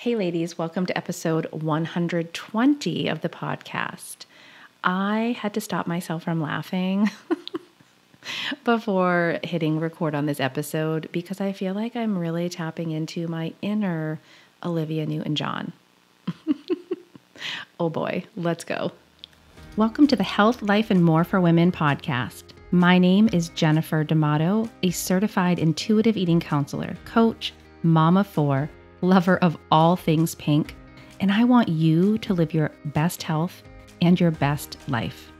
Hey, ladies, welcome to episode 120 of the podcast. I had to stop myself from laughing before hitting record on this episode because I feel like I'm really tapping into my inner Olivia Newton John. oh boy, let's go. Welcome to the Health, Life, and More for Women podcast. My name is Jennifer D'Amato, a certified intuitive eating counselor, coach, mama for lover of all things pink, and I want you to live your best health and your best life.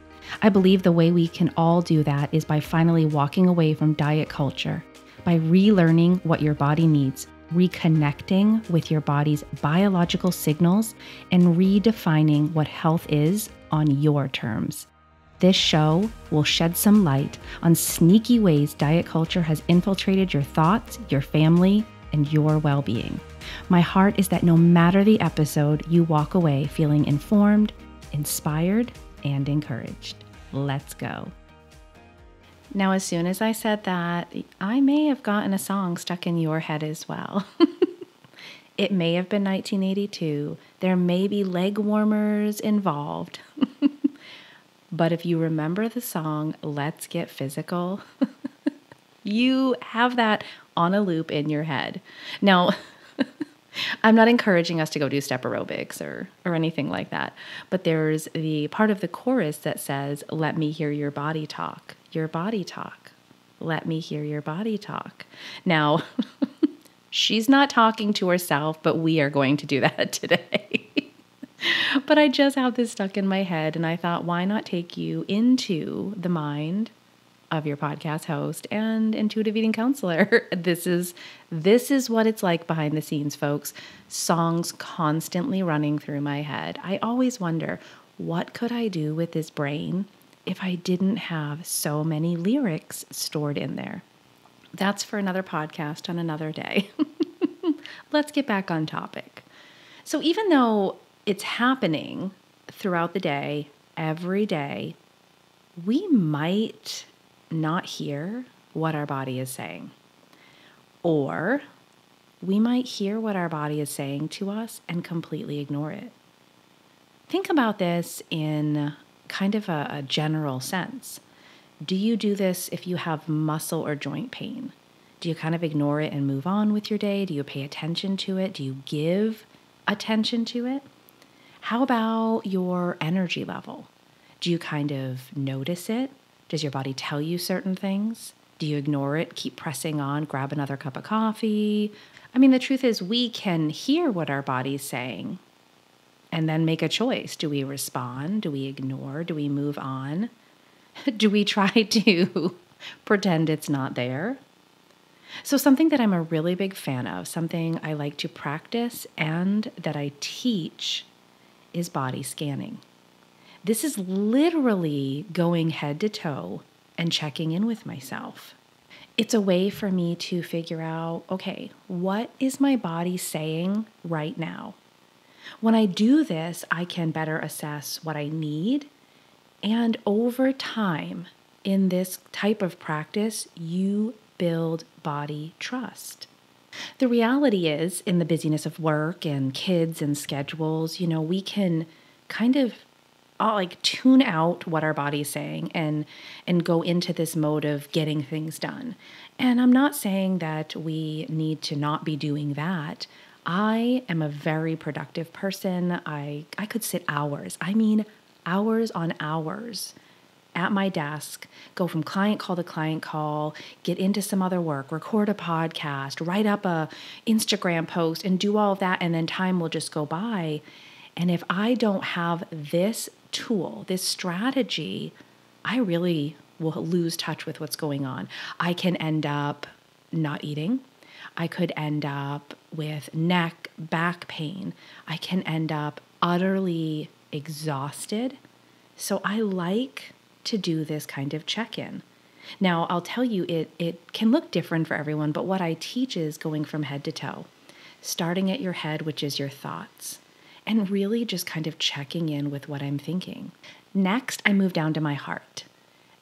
I believe the way we can all do that is by finally walking away from diet culture, by relearning what your body needs, reconnecting with your body's biological signals, and redefining what health is on your terms. This show will shed some light on sneaky ways diet culture has infiltrated your thoughts, your family, and your well being. My heart is that no matter the episode, you walk away feeling informed, inspired, and encouraged. Let's go. Now, as soon as I said that, I may have gotten a song stuck in your head as well. it may have been 1982. There may be leg warmers involved. but if you remember the song Let's Get Physical, you have that on a loop in your head. Now, I'm not encouraging us to go do step aerobics or or anything like that. But there's the part of the chorus that says, "Let me hear your body talk. Your body talk. Let me hear your body talk." Now, she's not talking to herself, but we are going to do that today. but I just have this stuck in my head and I thought, why not take you into the mind of your podcast host and intuitive eating counselor. This is this is what it's like behind the scenes, folks. Songs constantly running through my head. I always wonder, what could I do with this brain if I didn't have so many lyrics stored in there? That's for another podcast on another day. Let's get back on topic. So even though it's happening throughout the day, every day, we might not hear what our body is saying. Or we might hear what our body is saying to us and completely ignore it. Think about this in kind of a, a, general sense. Do you do this if you have muscle or joint pain? Do you kind of ignore it and move on with your day? Do you pay attention to it? Do you give attention to it? How about your energy level? Do you kind of notice it? Does your body tell you certain things? Do you ignore it, keep pressing on, grab another cup of coffee? I mean, the truth is, we can hear what our body's saying and then make a choice. Do we respond? Do we ignore? Do we move on? Do we try to pretend it's not there? So, something that I'm a really big fan of, something I like to practice and that I teach is body scanning. This is literally going head to toe and checking in with myself. It's a way for me to figure out okay, what is my body saying right now? When I do this, I can better assess what I need. And over time, in this type of practice, you build body trust. The reality is, in the busyness of work and kids and schedules, you know, we can kind of I'll like tune out what our body's saying and and go into this mode of getting things done. And I'm not saying that we need to not be doing that. I am a very productive person. I I could sit hours. I mean hours on hours at my desk, go from client call to client call, get into some other work, record a podcast, write up a Instagram post and do all of that and then time will just go by. And if I don't have this tool, this strategy, I really will lose touch with what's going on. I can end up not eating. I could end up with neck, back pain. I can end up utterly exhausted. So I like to do this kind of check in. Now, I'll tell you, it, it can look different for everyone, but what I teach is going from head to toe, starting at your head, which is your thoughts and really just kind of checking in with what I'm thinking. Next, I move down to my heart.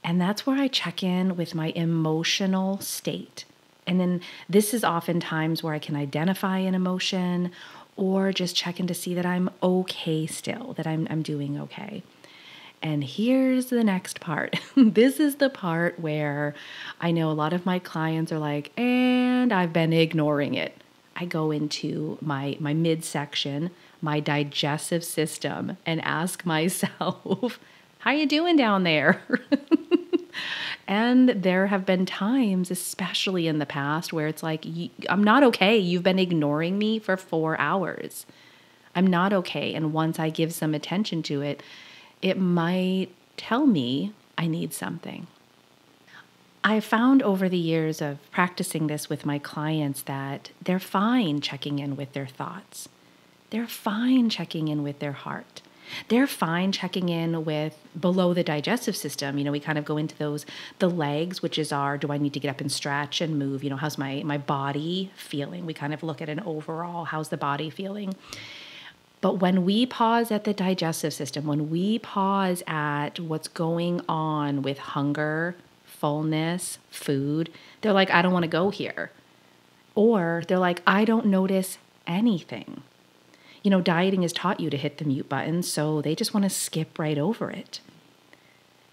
And that's where I check in with my emotional state. And then this is often times where I can identify an emotion or just checking to see that I'm okay still, that I'm, I'm doing okay. And here's the next part. this is the part where I know a lot of my clients are like, and I've been ignoring it. I go into my my midsection, my digestive system and ask myself, how you doing down there? and there have been times, especially in the past, where it's like, I'm not okay. You've been ignoring me for four hours. I'm not okay. And once I give some attention to it, it might tell me I need something. I found over the years of practicing this with my clients that they're fine checking in with their thoughts. They're fine checking in with their heart. They're fine checking in with below the digestive system. You know, we kind of go into those the legs, which is our do I need to get up and stretch and move? You know, how's my my body feeling? We kind of look at an overall, how's the body feeling? But when we pause at the digestive system, when we pause at what's going on with hunger, fullness, food, they're like, I don't want to go here. Or they're like, I don't notice anything. You know, dieting has taught you to hit the mute button, so they just want to skip right over it.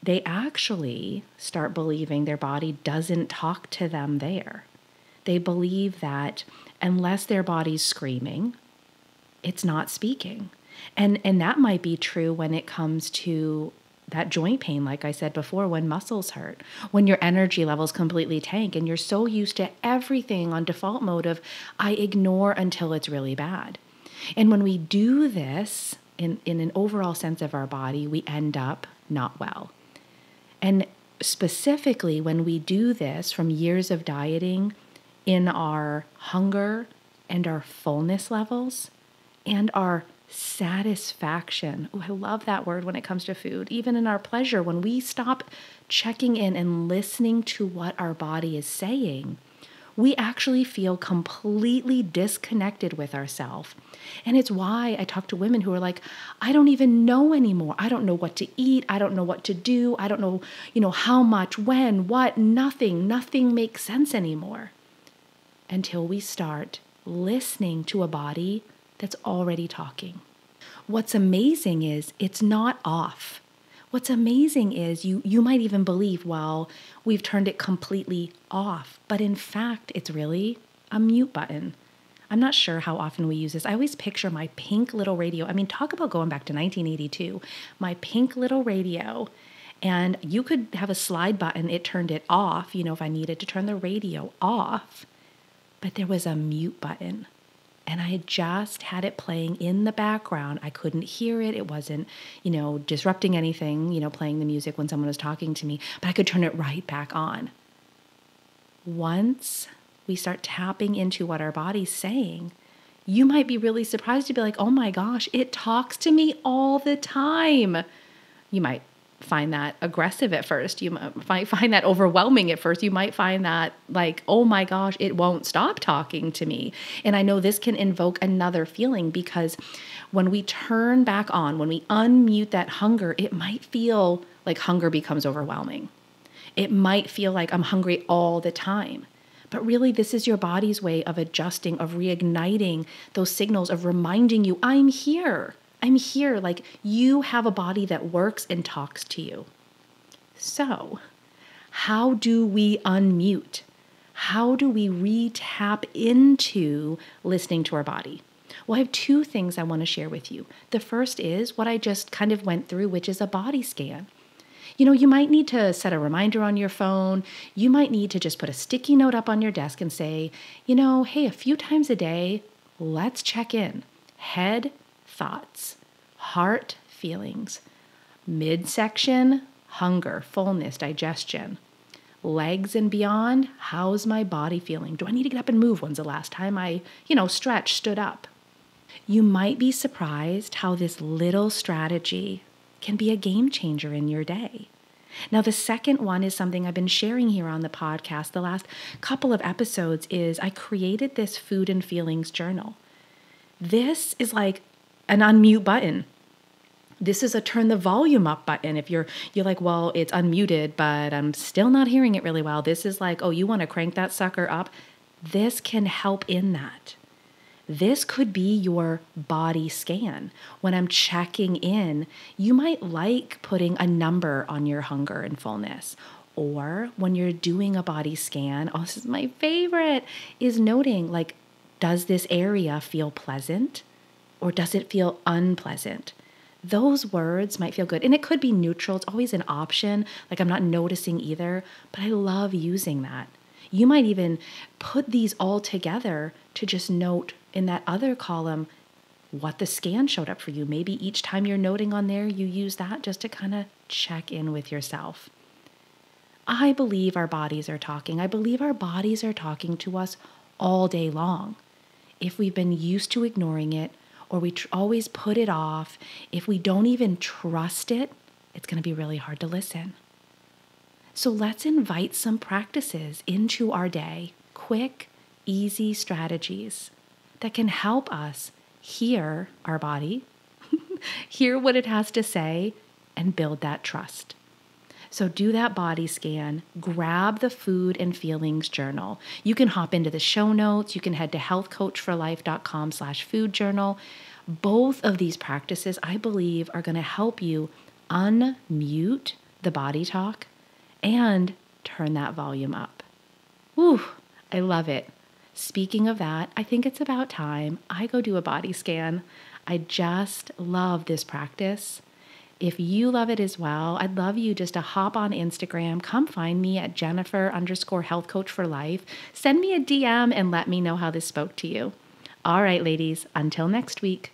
They actually start believing their body doesn't talk to them there. They believe that unless their body's screaming it's not speaking. And and that might be true when it comes to that joint pain like I said before when muscles hurt, when your energy levels completely tank and you're so used to everything on default mode of I ignore until it's really bad. And when we do this in in an overall sense of our body, we end up not well. And specifically when we do this from years of dieting in our hunger and our fullness levels, and our satisfaction. Oh, I love that word when it comes to food. Even in our pleasure, when we stop checking in and listening to what our body is saying, we actually feel completely disconnected with ourselves. And it's why I talk to women who are like, I don't even know anymore. I don't know what to eat. I don't know what to do. I don't know, you know, how much, when, what, nothing. Nothing makes sense anymore. Until we start listening to a body that's already talking. What's amazing is it's not off. What's amazing is you you might even believe well we've turned it completely off, but in fact it's really a mute button. I'm not sure how often we use this. I always picture my pink little radio. I mean, talk about going back to 1982. My pink little radio and you could have a slide button it turned it off, you know, if I needed to turn the radio off. But there was a mute button and I had just had it playing in the background. I couldn't hear it. It wasn't, you know, disrupting anything, you know, playing the music when someone was talking to me, but I could turn it right back on. Once we start tapping into what our body's saying, you might be really surprised to be like, oh my gosh, it talks to me all the time. You might find that aggressive at first. You might find that overwhelming at first. You might find that, like, oh my gosh, it won't stop talking to me. And I know this can invoke another feeling because when we turn back on, when we unmute that hunger, it might feel like hunger becomes overwhelming. It might feel like I'm hungry all the time. But really, this is your body's way of adjusting, of reigniting those signals, of reminding you, I'm here. I'm here. Like you have a body that works and talks to you. So, how do we unmute? How do we re tap into listening to our body? Well, I have two things I want to share with you. The first is what I just kind of went through, which is a body scan. You know, you might need to set a reminder on your phone. You might need to just put a sticky note up on your desk and say, you know, hey, a few times a day, let's check in. Head, thoughts, heart feelings, midsection, hunger, fullness, digestion, legs and beyond, how's my body feeling? Do I need to get up and move? When's the last time I, you know, stretched, stood up? You might be surprised how this little strategy can be a game changer in your day. Now, the second one is something I've been sharing here on the podcast the last couple of episodes is I created this food and feelings journal. This is like an unmute button. This is a turn the volume up button. If you're you're like, well, it's unmuted, but I'm still not hearing it really well. This is like, oh, you want to crank that sucker up. This can help in that. This could be your body scan. When I'm checking in, you might like putting a number on your hunger and fullness. Or when you're doing a body scan, oh, this is my favorite, is noting like, does this area feel pleasant or does it feel unpleasant? Those words might feel good. And it could be neutral, it's always an option. Like, I'm not noticing either, but I love using that. You might even put these all together to just note in that other column what the scan showed up for you. Maybe each time you're noting on there, you use that just to kind of check in with yourself. I believe our bodies are talking. I believe our bodies are talking to us all day long. If we've been used to ignoring it, or we tr- always put it off, if we don't even trust it, it's going to be really hard to listen. So let's invite some practices into our day, quick, easy strategies that can help us hear our body, hear what it has to say, and build that trust. So do that body scan, grab the food and feelings journal. You can hop into the show notes, you can head to healthcoachforlife.com slash food journal. Both of these practices, I believe, are going to help you unmute the body talk and turn that volume up. Whew, I love it. Speaking of that, I think it's about time I go do a body scan. I just love this practice. If you love it as well, I'd love you just to hop on Instagram. Come find me at Jennifer underscore health coach for life. Send me a DM and let me know how this spoke to you. All right, ladies, until next week.